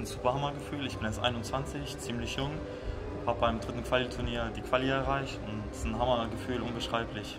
ein super Hammergefühl. Ich bin jetzt 21, ziemlich jung, habe beim dritten Quali-Turnier die Quali erreicht und es ist ein Hammergefühl, unbeschreiblich.